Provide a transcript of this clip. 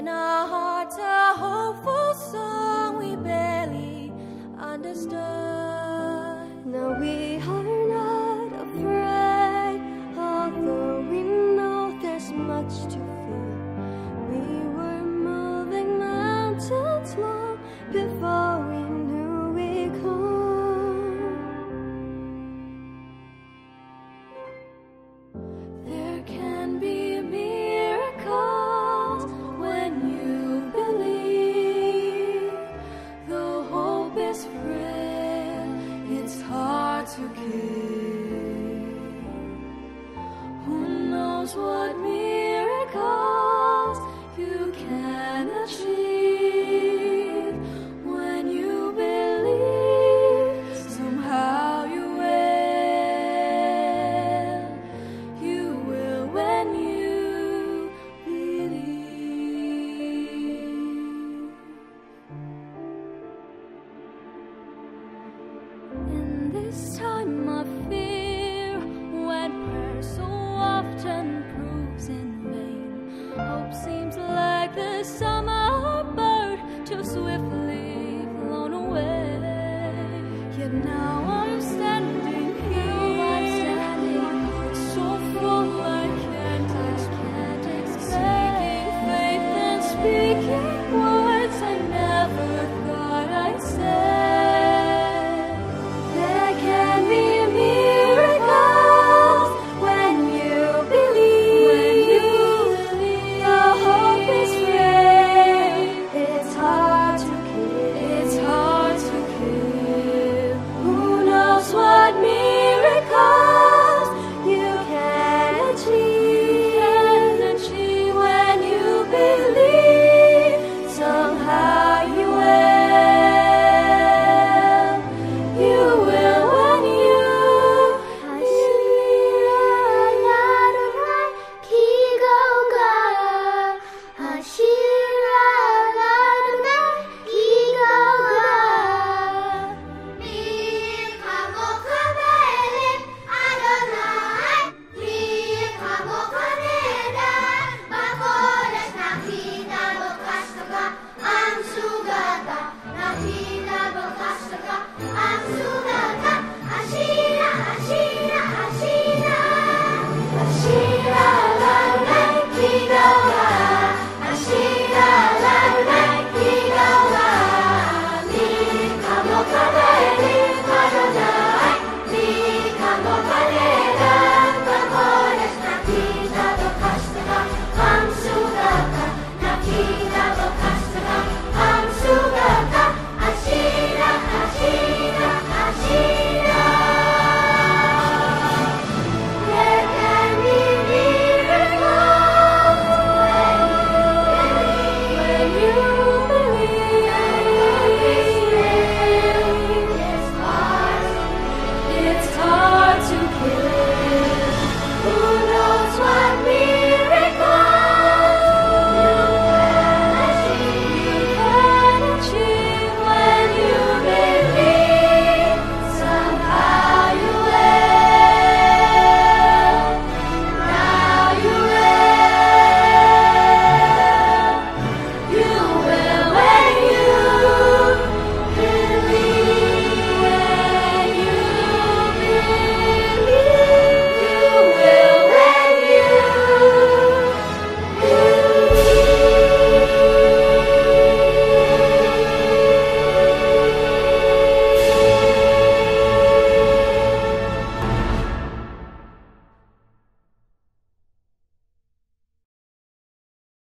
In our hearts, a hopeful song we barely understood. this time my fear when prayer so often proves in vain. Hope seems like the summer bird too swiftly